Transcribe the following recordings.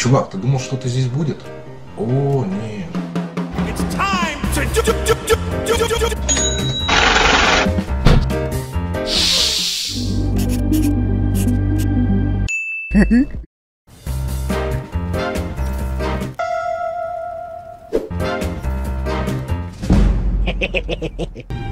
Чувак, ты думал, что-то здесь будет? О, нет. seven,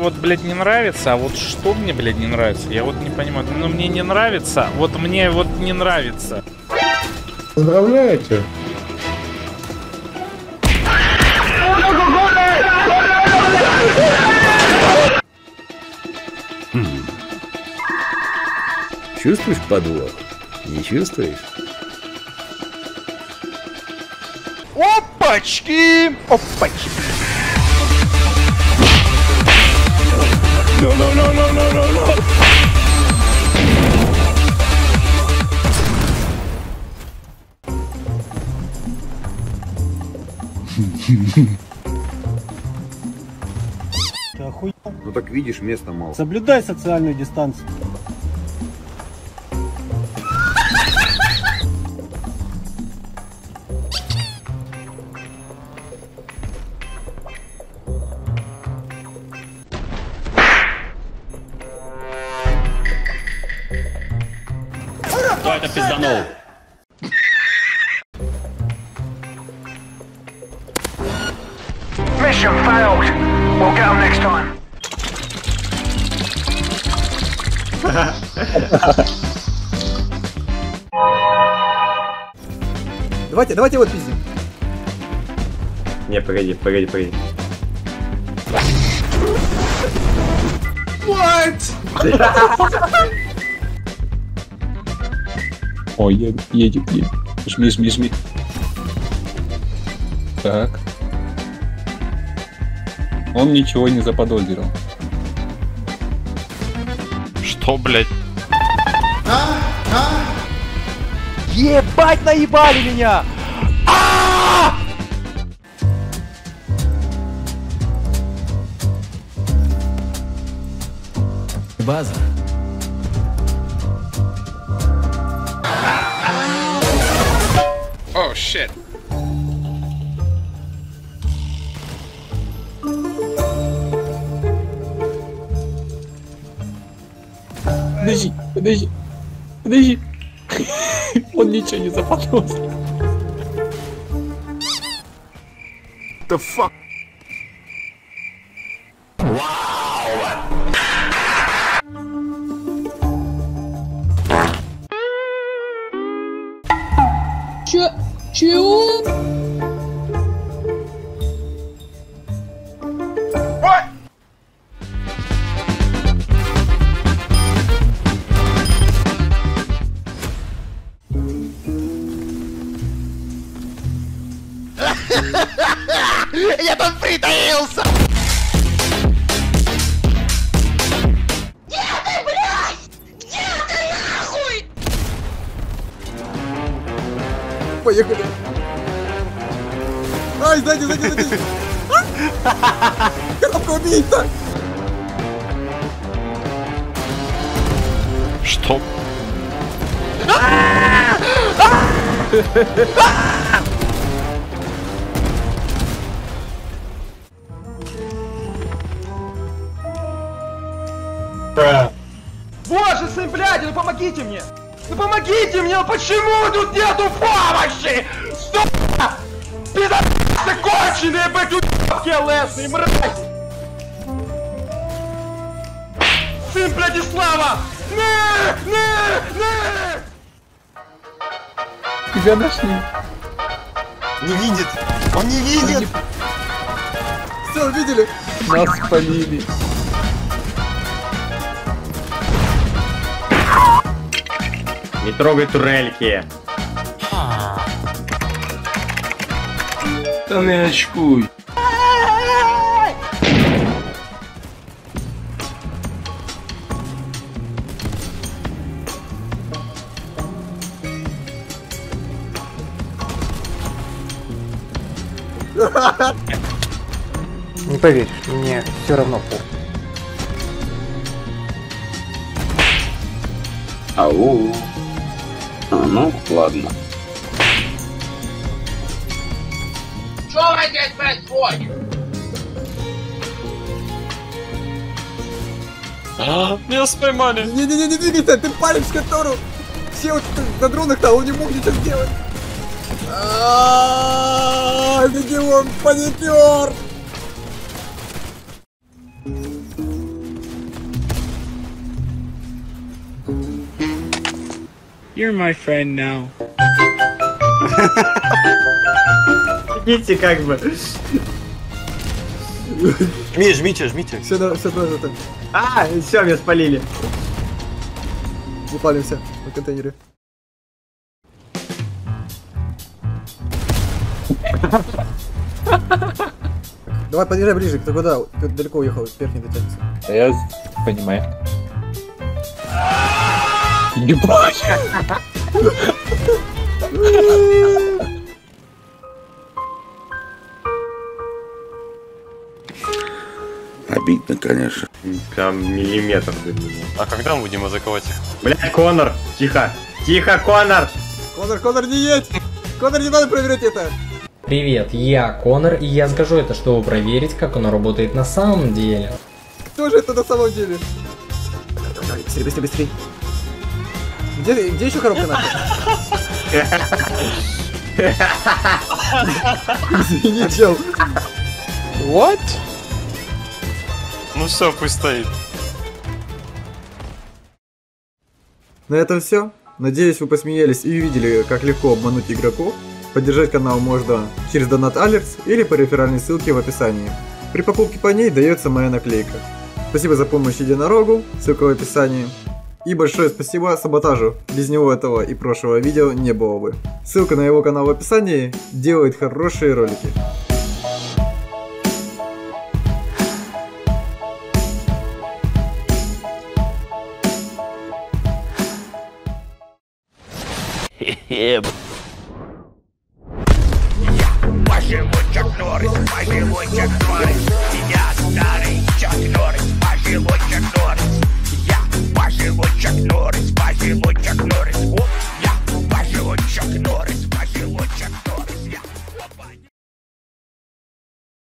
Вот, блядь, не нравится, а вот что мне, блядь, не нравится? Я вот не понимаю. Ну, мне не нравится, вот мне вот не нравится. Поздравляйте. Чувствуешь подвох? Не чувствуешь? Опачки! Опачки! Ты охуел? Ну так видишь, места мало. Соблюдай социальную дистанцию. Mission failed. We'll get them next time. Давайте, давайте его пиздим. Не, погоди, погоди, погоди. Ой, едет, едет. Жми, жми, жми. Так. Он ничего не заподозрил. Что, блядь? Ебать, наебали меня! База. О, щит. Подожди, подожди, подожди. Он ничего не заподозрил. The fuck? Поехали. Ай, сзади, сзади, сзади. Коробка убийца. Что? Боже, сын, блядь, ну помогите мне! Ну помогите мне, ну почему тут нету помощи? Сука! Пидорасы конченые, блядь, уебки лесные, мразь! Сын Владислава! Не, не, не! Тебя нашли. Не видит. Он не видит. Все, увидели? Нас спалили. Не трогай турельки. Да не очкуй. Не поверишь, мне все равно пол. Ау. А, ну, ладно. Что здесь происходит? Меня споймали. Не-не-не, не двигайся, ты палишь которую. Все вот на дронах-то, он не мог ничего сделать. А, Легион паникер! You're my friend now. Идите как бы. Жми, жмите, жмите. Все, все, да, да. А, все, меня спалили. Не палимся на контейнере. Давай, подъезжай ближе, ты куда? Ты далеко уехал, вверх не дотянется. Да я понимаю. Ебать! Обидно, конечно. Прям миллиметр до него. А когда мы будем атаковать их? Блять, Конор! Тихо! Тихо, Конор! Конор, Конор, не едь! Конор, не надо проверять это! Привет, я Конор, и я скажу это, чтобы проверить, как оно работает на самом деле. Кто же это на самом деле? Давай, быстрее, быстрее, быстрее. Где, где еще коробка наша? Извини, чел. What? Ну все, пусть стоит. На этом все. Надеюсь, вы посмеялись и увидели, как легко обмануть игроков. Поддержать канал можно через Donat Alerts или по реферальной ссылке в описании. При покупке по ней дается моя наклейка. Спасибо за помощь единорогу, ссылка в описании. И большое спасибо Саботажу, без него этого и прошлого видео не было бы. Ссылка на его канал в описании, делает хорошие ролики. Хе-хе.